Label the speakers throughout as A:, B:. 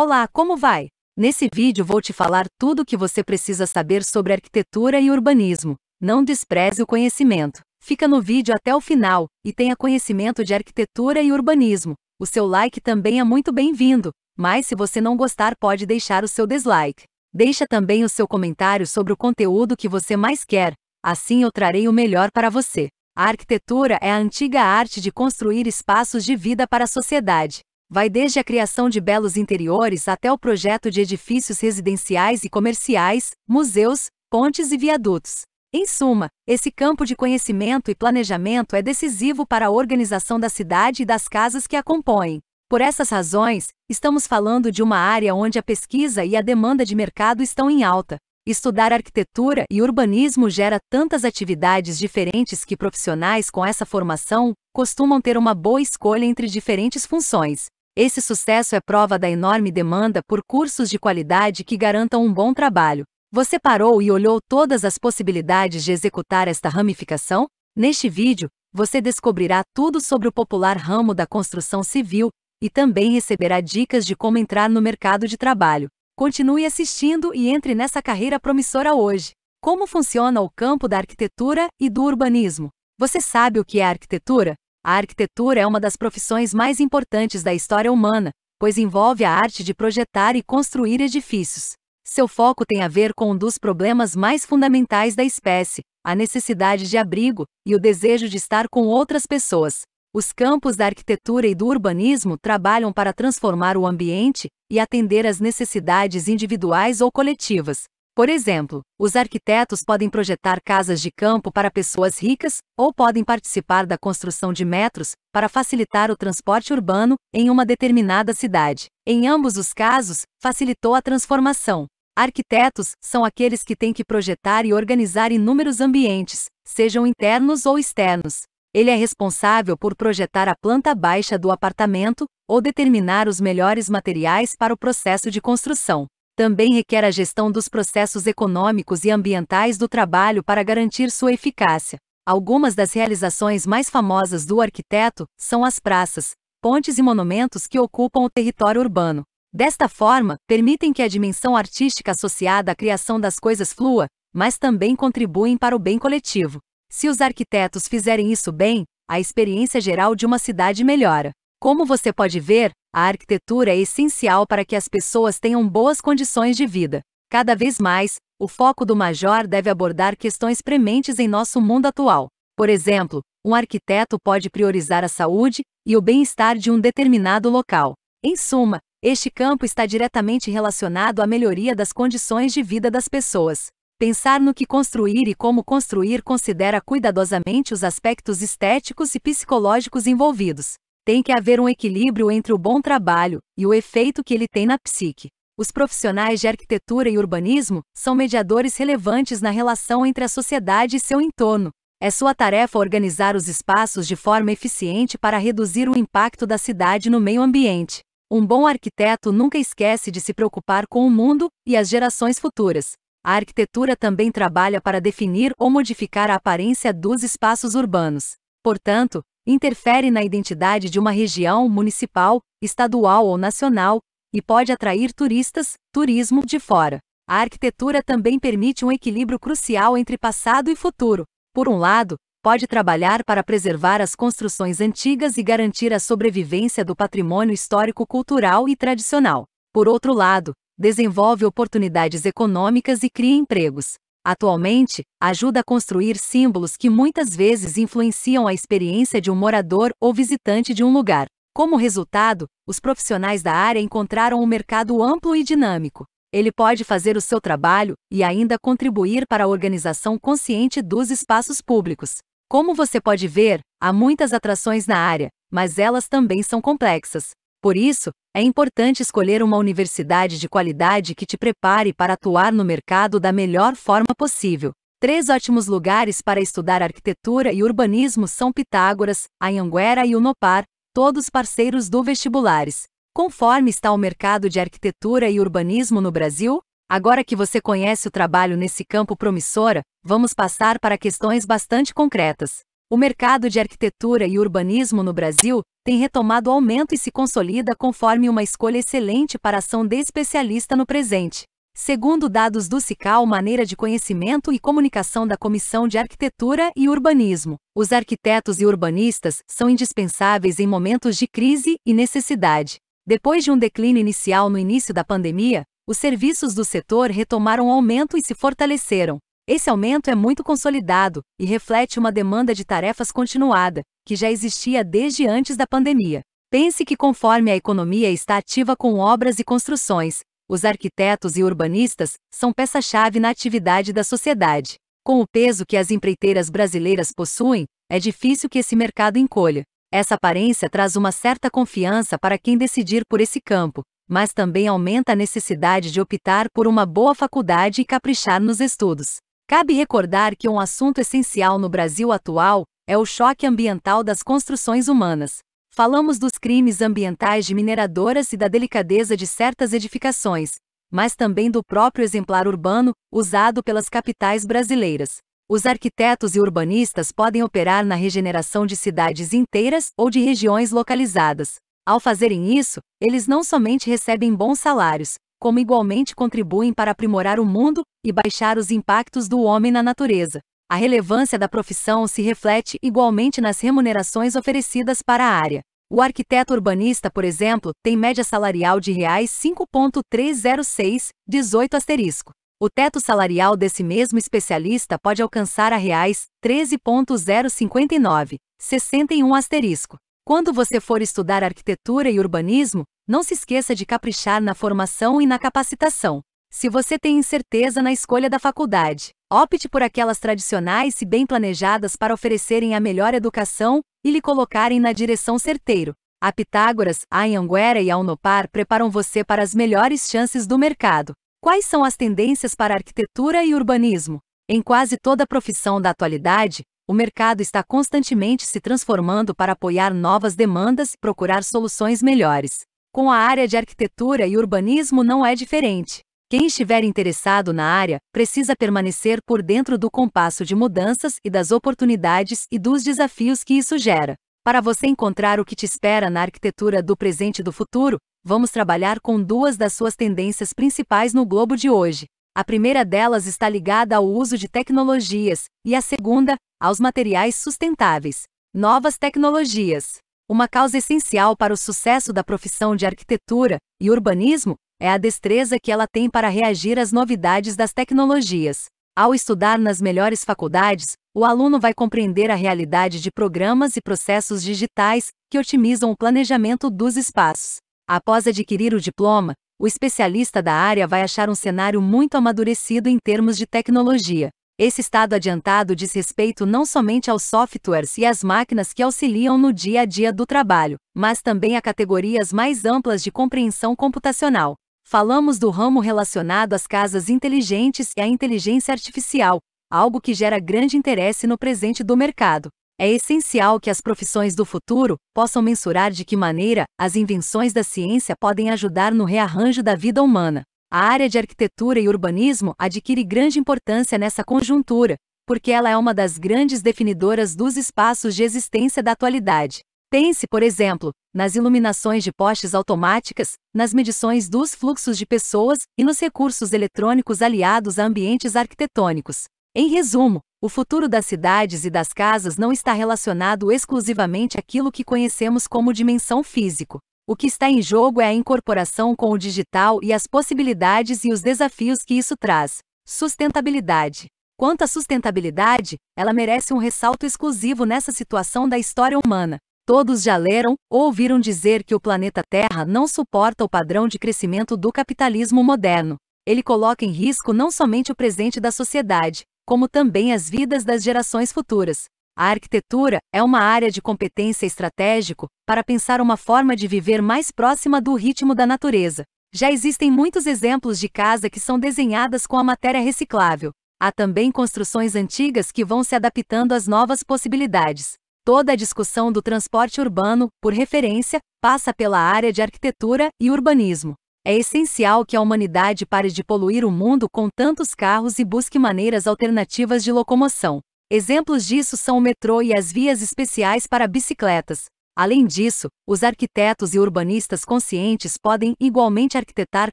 A: Olá, como vai? Nesse vídeo vou te falar tudo o que você precisa saber sobre arquitetura e urbanismo. Não despreze o conhecimento. Fica no vídeo até o final e tenha conhecimento de arquitetura e urbanismo. O seu like também é muito bem-vindo, mas se você não gostar pode deixar o seu dislike. Deixa também o seu comentário sobre o conteúdo que você mais quer, assim eu trarei o melhor para você. A arquitetura é a antiga arte de construir espaços de vida para a sociedade. Vai desde a criação de belos interiores até o projeto de edifícios residenciais e comerciais, museus, pontes e viadutos. Em suma, esse campo de conhecimento e planejamento é decisivo para a organização da cidade e das casas que a compõem. Por essas razões, estamos falando de uma área onde a pesquisa e a demanda de mercado estão em alta. Estudar arquitetura e urbanismo gera tantas atividades diferentes que profissionais com essa formação costumam ter uma boa escolha entre diferentes funções. Esse sucesso é prova da enorme demanda por cursos de qualidade que garantam um bom trabalho. Você parou e olhou todas as possibilidades de executar esta ramificação? Neste vídeo, você descobrirá tudo sobre o popular ramo da construção civil e também receberá dicas de como entrar no mercado de trabalho. Continue assistindo e entre nessa carreira promissora hoje. Como funciona o campo da arquitetura e do urbanismo? Você sabe o que é arquitetura? A arquitetura é uma das profissões mais importantes da história humana, pois envolve a arte de projetar e construir edifícios. Seu foco tem a ver com um dos problemas mais fundamentais da espécie, a necessidade de abrigo e o desejo de estar com outras pessoas. Os campos da arquitetura e do urbanismo trabalham para transformar o ambiente e atender às necessidades individuais ou coletivas. Por exemplo, os arquitetos podem projetar casas de campo para pessoas ricas ou podem participar da construção de metros para facilitar o transporte urbano em uma determinada cidade. Em ambos os casos, facilitou a transformação. Arquitetos são aqueles que têm que projetar e organizar inúmeros ambientes, sejam internos ou externos. Ele é responsável por projetar a planta baixa do apartamento ou determinar os melhores materiais para o processo de construção. Também requer a gestão dos processos econômicos e ambientais do trabalho para garantir sua eficácia. Algumas das realizações mais famosas do arquiteto são as praças, pontes e monumentos que ocupam o território urbano. Desta forma, permitem que a dimensão artística associada à criação das coisas flua, mas também contribuem para o bem coletivo. Se os arquitetos fizerem isso bem, a experiência geral de uma cidade melhora. Como você pode ver, a arquitetura é essencial para que as pessoas tenham boas condições de vida. Cada vez mais, o foco do Major deve abordar questões prementes em nosso mundo atual. Por exemplo, um arquiteto pode priorizar a saúde e o bem-estar de um determinado local. Em suma, este campo está diretamente relacionado à melhoria das condições de vida das pessoas. Pensar no que construir e como construir considera cuidadosamente os aspectos estéticos e psicológicos envolvidos. Tem que haver um equilíbrio entre o bom trabalho e o efeito que ele tem na psique. Os profissionais de arquitetura e urbanismo são mediadores relevantes na relação entre a sociedade e seu entorno. É sua tarefa organizar os espaços de forma eficiente para reduzir o impacto da cidade no meio ambiente. Um bom arquiteto nunca esquece de se preocupar com o mundo e as gerações futuras. A arquitetura também trabalha para definir ou modificar a aparência dos espaços urbanos. Portanto, interfere na identidade de uma região municipal, estadual ou nacional, e pode atrair turistas, turismo de fora. A arquitetura também permite um equilíbrio crucial entre passado e futuro. Por um lado, pode trabalhar para preservar as construções antigas e garantir a sobrevivência do patrimônio histórico-cultural e tradicional. Por outro lado, desenvolve oportunidades econômicas e cria empregos. Atualmente, ajuda a construir símbolos que muitas vezes influenciam a experiência de um morador ou visitante de um lugar. Como resultado, os profissionais da área encontraram um mercado amplo e dinâmico. Ele pode fazer o seu trabalho e ainda contribuir para a organização consciente dos espaços públicos. Como você pode ver, há muitas atrações na área, mas elas também são complexas. Por isso, é importante escolher uma universidade de qualidade que te prepare para atuar no mercado da melhor forma possível. Três ótimos lugares para estudar arquitetura e urbanismo são Pitágoras, Anhanguera e Unopar, todos parceiros do Vestibulares. Conforme está o mercado de arquitetura e urbanismo no Brasil? Agora que você conhece o trabalho nesse campo promissora, vamos passar para questões bastante concretas. O mercado de arquitetura e urbanismo no Brasil tem retomado aumento e se consolida conforme uma escolha excelente para ação de especialista no presente. Segundo dados do CICAL Maneira de Conhecimento e Comunicação da Comissão de Arquitetura e Urbanismo, os arquitetos e urbanistas são indispensáveis em momentos de crise e necessidade. Depois de um declínio inicial no início da pandemia, os serviços do setor retomaram aumento e se fortaleceram. Esse aumento é muito consolidado e reflete uma demanda de tarefas continuada, que já existia desde antes da pandemia. Pense que, conforme a economia está ativa com obras e construções, os arquitetos e urbanistas são peça-chave na atividade da sociedade. Com o peso que as empreiteiras brasileiras possuem, é difícil que esse mercado encolha. Essa aparência traz uma certa confiança para quem decidir por esse campo, mas também aumenta a necessidade de optar por uma boa faculdade e caprichar nos estudos. Cabe recordar que um assunto essencial no Brasil atual é o choque ambiental das construções humanas. Falamos dos crimes ambientais de mineradoras e da delicadeza de certas edificações, mas também do próprio exemplar urbano usado pelas capitais brasileiras. Os arquitetos e urbanistas podem operar na regeneração de cidades inteiras ou de regiões localizadas. Ao fazerem isso, eles não somente recebem bons salários, como igualmente contribuem para aprimorar o mundo e baixar os impactos do homem na natureza. A relevância da profissão se reflete igualmente nas remunerações oferecidas para a área. O arquiteto urbanista, por exemplo, tem média salarial de reais 5.306, 18 asterisco. O teto salarial desse mesmo especialista pode alcançar a reais 13.059, 61 asterisco. Quando você for estudar arquitetura e urbanismo, não se esqueça de caprichar na formação e na capacitação. Se você tem incerteza na escolha da faculdade, opte por aquelas tradicionais e bem planejadas para oferecerem a melhor educação e lhe colocarem na direção certeiro. A Pitágoras, a Anhanguera e a Unopar preparam você para as melhores chances do mercado. Quais são as tendências para arquitetura e urbanismo? Em quase toda profissão da atualidade, o mercado está constantemente se transformando para apoiar novas demandas e procurar soluções melhores. Com a área de arquitetura e urbanismo não é diferente. Quem estiver interessado na área precisa permanecer por dentro do compasso de mudanças e das oportunidades e dos desafios que isso gera. Para você encontrar o que te espera na arquitetura do presente e do futuro, vamos trabalhar com duas das suas tendências principais no globo de hoje. A primeira delas está ligada ao uso de tecnologias, e a segunda, aos materiais sustentáveis. Novas tecnologias. Uma causa essencial para o sucesso da profissão de arquitetura e urbanismo é a destreza que ela tem para reagir às novidades das tecnologias. Ao estudar nas melhores faculdades, o aluno vai compreender a realidade de programas e processos digitais que otimizam o planejamento dos espaços. Após adquirir o diploma, o especialista da área vai achar um cenário muito amadurecido em termos de tecnologia. Esse estado adiantado diz respeito não somente aos softwares e às máquinas que auxiliam no dia a dia do trabalho, mas também a categorias mais amplas de compreensão computacional. Falamos do ramo relacionado às casas inteligentes e à inteligência artificial, algo que gera grande interesse no presente do mercado. É essencial que as profissões do futuro possam mensurar de que maneira as invenções da ciência podem ajudar no rearranjo da vida humana. A área de arquitetura e urbanismo adquire grande importância nessa conjuntura, porque ela é uma das grandes definidoras dos espaços de existência da atualidade. Pense, por exemplo, nas iluminações de postes automáticas, nas medições dos fluxos de pessoas e nos recursos eletrônicos aliados a ambientes arquitetônicos. Em resumo, o futuro das cidades e das casas não está relacionado exclusivamente àquilo que conhecemos como dimensão físico. O que está em jogo é a incorporação com o digital e as possibilidades e os desafios que isso traz. Sustentabilidade. Quanto à sustentabilidade, ela merece um ressalto exclusivo nessa situação da história humana. Todos já leram ou ouviram dizer que o planeta Terra não suporta o padrão de crescimento do capitalismo moderno. Ele coloca em risco não somente o presente da sociedade, como também as vidas das gerações futuras. A arquitetura é uma área de competência estratégico para pensar uma forma de viver mais próxima do ritmo da natureza. Já existem muitos exemplos de casa que são desenhadas com a matéria reciclável. Há também construções antigas que vão se adaptando às novas possibilidades. Toda a discussão do transporte urbano, por referência, passa pela área de arquitetura e urbanismo. É essencial que a humanidade pare de poluir o mundo com tantos carros e busque maneiras alternativas de locomoção. Exemplos disso são o metrô e as vias especiais para bicicletas. Além disso, os arquitetos e urbanistas conscientes podem igualmente arquitetar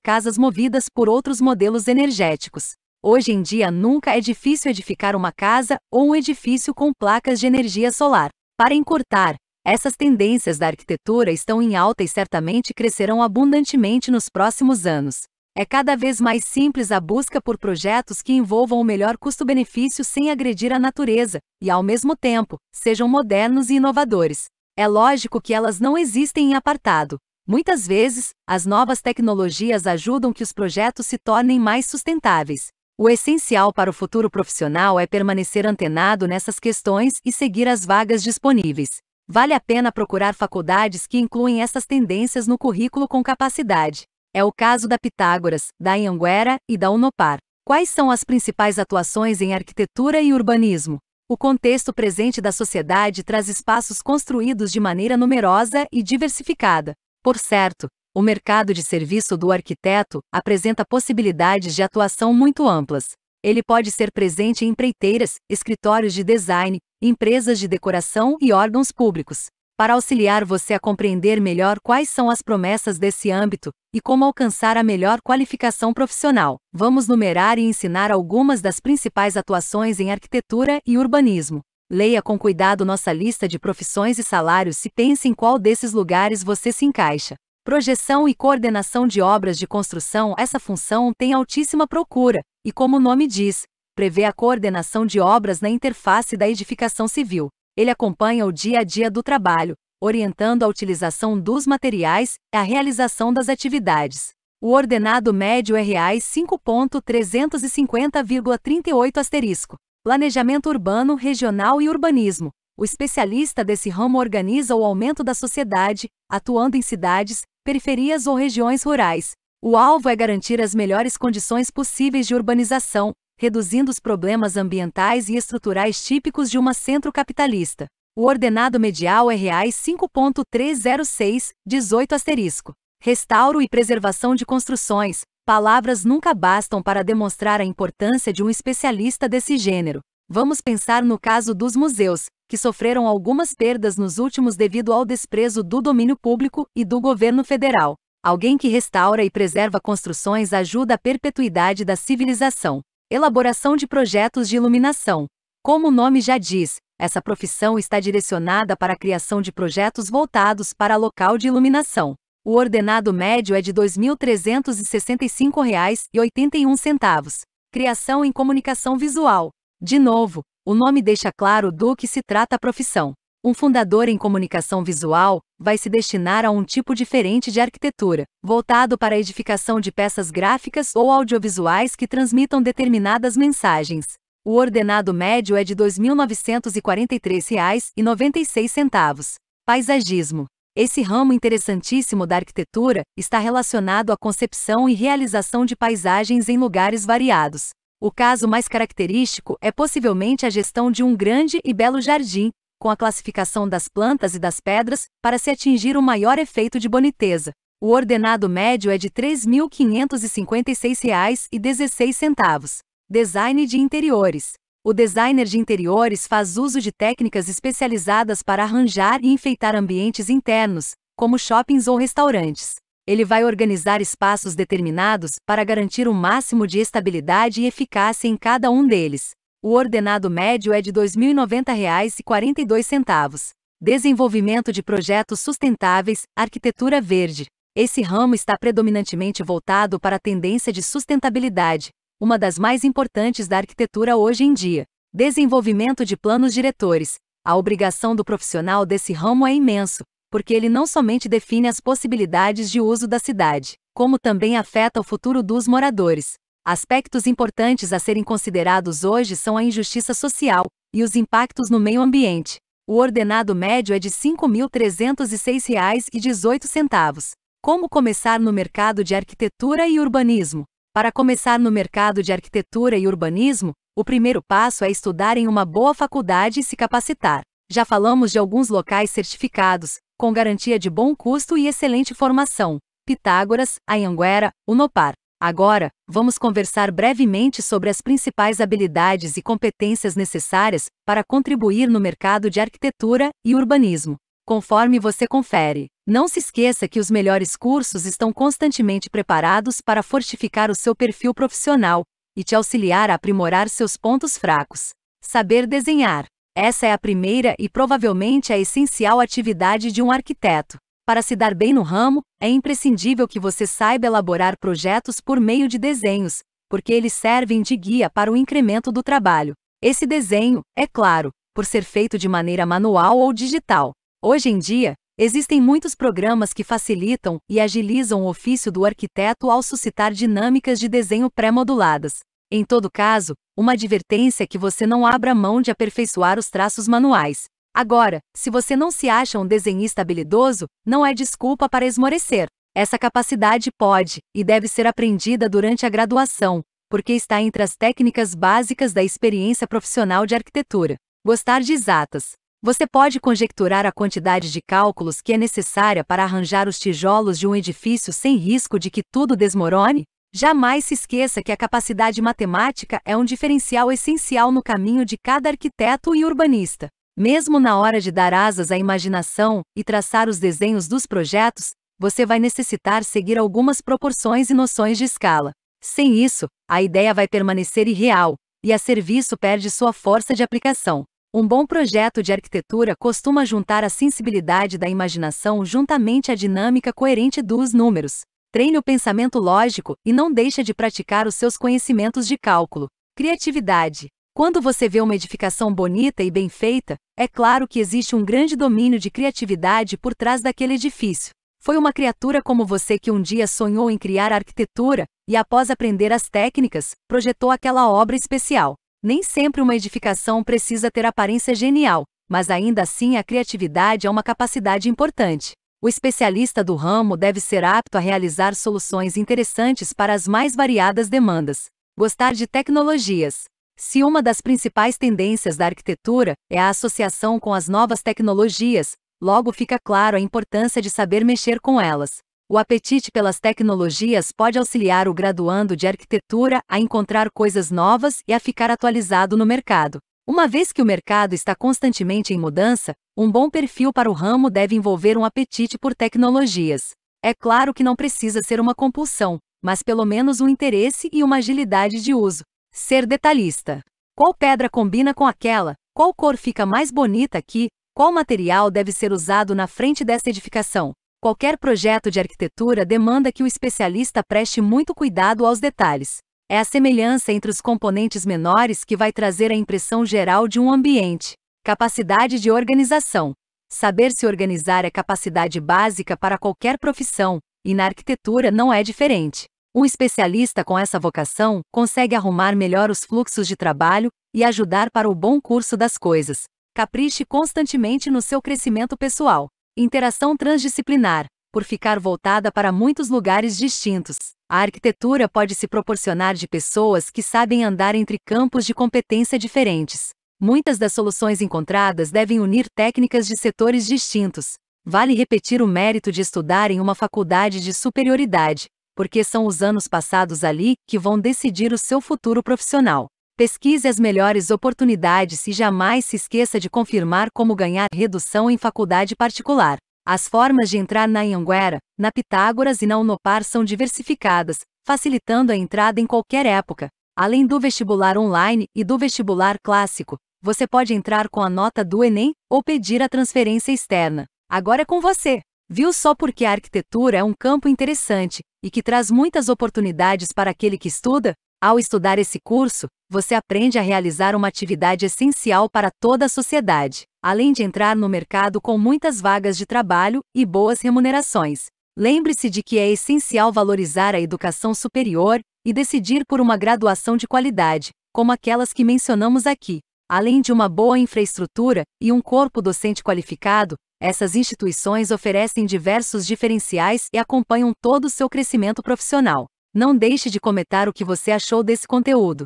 A: casas movidas por outros modelos energéticos. Hoje em dia nunca é difícil edificar uma casa ou um edifício com placas de energia solar. Para encurtar, essas tendências da arquitetura estão em alta e certamente crescerão abundantemente nos próximos anos. É cada vez mais simples a busca por projetos que envolvam o melhor custo-benefício sem agredir a natureza, e, ao mesmo tempo, sejam modernos e inovadores. É lógico que elas não existem em apartado. Muitas vezes, as novas tecnologias ajudam que os projetos se tornem mais sustentáveis. O essencial para o futuro profissional é permanecer antenado nessas questões e seguir as vagas disponíveis. Vale a pena procurar faculdades que incluem essas tendências no currículo com capacidade. É o caso da Pitágoras, da Anhanguera e da Unopar. Quais são as principais atuações em arquitetura e urbanismo? O contexto presente da sociedade traz espaços construídos de maneira numerosa e diversificada. Por certo, o mercado de serviço do arquiteto apresenta possibilidades de atuação muito amplas. Ele pode ser presente em empreiteiras, escritórios de design, empresas de decoração e órgãos públicos. Para auxiliar você a compreender melhor quais são as promessas desse âmbito e como alcançar a melhor qualificação profissional, vamos numerar e ensinar algumas das principais atuações em arquitetura e urbanismo. Leia com cuidado nossa lista de profissões e salários e pense em qual desses lugares você se encaixa. Projeção e coordenação de obras de construção Essa função tem altíssima procura, e como o nome diz, prevê a coordenação de obras na interface da edificação civil. Ele acompanha o dia a dia do trabalho, orientando a utilização dos materiais e a realização das atividades. O ordenado médio é reais 5.350,38 asterisco. Planejamento urbano, regional e urbanismo. O especialista desse ramo organiza o aumento da sociedade, atuando em cidades, periferias ou regiões rurais. O alvo é garantir as melhores condições possíveis de urbanização, reduzindo os problemas ambientais e estruturais típicos de uma centro capitalista. O ordenado medial é reais 5.306, 18 asterisco. Restauro e preservação de construções. Palavras nunca bastam para demonstrar a importância de um especialista desse gênero. Vamos pensar no caso dos museus, que sofreram algumas perdas nos últimos devido ao desprezo do domínio público e do governo federal. Alguém que restaura e preserva construções ajuda a perpetuidade da civilização. Elaboração de projetos de iluminação. Como o nome já diz, essa profissão está direcionada para a criação de projetos voltados para local de iluminação. O ordenado médio é de R$ 2.365,81. Criação em comunicação visual. De novo, o nome deixa claro do que se trata a profissão. Um fundador em comunicação visual vai se destinar a um tipo diferente de arquitetura, voltado para a edificação de peças gráficas ou audiovisuais que transmitam determinadas mensagens. O ordenado médio é de R$ 2.943,96. Paisagismo. Esse ramo interessantíssimo da arquitetura está relacionado à concepção e realização de paisagens em lugares variados. O caso mais característico é possivelmente a gestão de um grande e belo jardim, com a classificação das plantas e das pedras, para se atingir o maior efeito de boniteza. O ordenado médio é de R$ 3.556,16. Design de interiores. O designer de interiores faz uso de técnicas especializadas para arranjar e enfeitar ambientes internos, como shoppings ou restaurantes. Ele vai organizar espaços determinados para garantir o máximo de estabilidade e eficácia em cada um deles. O ordenado médio é de R$ 2.090,42. Desenvolvimento de projetos sustentáveis, arquitetura verde. Esse ramo está predominantemente voltado para a tendência de sustentabilidade, uma das mais importantes da arquitetura hoje em dia. Desenvolvimento de planos diretores. A obrigação do profissional desse ramo é imenso, porque ele não somente define as possibilidades de uso da cidade, como também afeta o futuro dos moradores. Aspectos importantes a serem considerados hoje são a injustiça social e os impactos no meio ambiente. O ordenado médio é de R$ 5.306,18. Como começar no mercado de arquitetura e urbanismo? Para começar no mercado de arquitetura e urbanismo, o primeiro passo é estudar em uma boa faculdade e se capacitar. Já falamos de alguns locais certificados, com garantia de bom custo e excelente formação: Pitágoras, Anhanguera, Unopar. Agora, vamos conversar brevemente sobre as principais habilidades e competências necessárias para contribuir no mercado de arquitetura e urbanismo. Conforme você confere, não se esqueça que os melhores cursos estão constantemente preparados para fortificar o seu perfil profissional e te auxiliar a aprimorar seus pontos fracos. Saber desenhar. Essa é a primeira e provavelmente a essencial atividade de um arquiteto. Para se dar bem no ramo, é imprescindível que você saiba elaborar projetos por meio de desenhos, porque eles servem de guia para o incremento do trabalho. Esse desenho, é claro, por ser feito de maneira manual ou digital. Hoje em dia, existem muitos programas que facilitam e agilizam o ofício do arquiteto ao suscitar dinâmicas de desenho pré-moduladas. Em todo caso, uma advertência é que você não abra mão de aperfeiçoar os traços manuais. Agora, se você não se acha um desenhista habilidoso, não é desculpa para esmorecer. Essa capacidade pode e deve ser aprendida durante a graduação, porque está entre as técnicas básicas da experiência profissional de arquitetura. Gostar de exatas. Você pode conjecturar a quantidade de cálculos que é necessária para arranjar os tijolos de um edifício sem risco de que tudo desmorone? Jamais se esqueça que a capacidade matemática é um diferencial essencial no caminho de cada arquiteto e urbanista. Mesmo na hora de dar asas à imaginação e traçar os desenhos dos projetos, você vai necessitar seguir algumas proporções e noções de escala. Sem isso, a ideia vai permanecer irreal, e a serviço perde sua força de aplicação. Um bom projeto de arquitetura costuma juntar a sensibilidade da imaginação juntamente à dinâmica coerente dos números. Treine o pensamento lógico e não deixe de praticar os seus conhecimentos de cálculo. Criatividade. Quando você vê uma edificação bonita e bem feita, é claro que existe um grande domínio de criatividade por trás daquele edifício. Foi uma criatura como você que um dia sonhou em criar arquitetura e, após aprender as técnicas, projetou aquela obra especial. Nem sempre uma edificação precisa ter aparência genial, mas ainda assim a criatividade é uma capacidade importante. O especialista do ramo deve ser apto a realizar soluções interessantes para as mais variadas demandas. Gostar de tecnologias. Se uma das principais tendências da arquitetura é a associação com as novas tecnologias, logo fica claro a importância de saber mexer com elas. O apetite pelas tecnologias pode auxiliar o graduando de arquitetura a encontrar coisas novas e a ficar atualizado no mercado. Uma vez que o mercado está constantemente em mudança, um bom perfil para o ramo deve envolver um apetite por tecnologias. É claro que não precisa ser uma compulsão, mas pelo menos um interesse e uma agilidade de uso. Ser detalhista. Qual pedra combina com aquela? Qual cor fica mais bonita aqui? Qual material deve ser usado na frente desta edificação? Qualquer projeto de arquitetura demanda que o especialista preste muito cuidado aos detalhes. É a semelhança entre os componentes menores que vai trazer a impressão geral de um ambiente. Capacidade de organização. Saber se organizar é capacidade básica para qualquer profissão, e na arquitetura não é diferente. Um especialista com essa vocação consegue arrumar melhor os fluxos de trabalho e ajudar para o bom curso das coisas. Capriche constantemente no seu crescimento pessoal. Interação transdisciplinar, por ficar voltada para muitos lugares distintos. A arquitetura pode se proporcionar de pessoas que sabem andar entre campos de competência diferentes. Muitas das soluções encontradas devem unir técnicas de setores distintos. Vale repetir o mérito de estudar em uma faculdade de superioridade, porque são os anos passados ali que vão decidir o seu futuro profissional. Pesquise as melhores oportunidades e jamais se esqueça de confirmar como ganhar redução em faculdade particular. As formas de entrar na Anhanguera, na Pitágoras e na Unopar são diversificadas, facilitando a entrada em qualquer época. Além do vestibular online e do vestibular clássico, você pode entrar com a nota do Enem ou pedir a transferência externa. Agora é com você! Viu só porque a arquitetura é um campo interessante e que traz muitas oportunidades para aquele que estuda? Ao estudar esse curso, você aprende a realizar uma atividade essencial para toda a sociedade, além de entrar no mercado com muitas vagas de trabalho e boas remunerações. Lembre-se de que é essencial valorizar a educação superior e decidir por uma graduação de qualidade, como aquelas que mencionamos aqui. Além de uma boa infraestrutura e um corpo docente qualificado, essas instituições oferecem diversos diferenciais e acompanham todo o seu crescimento profissional. Não deixe de comentar o que você achou desse conteúdo.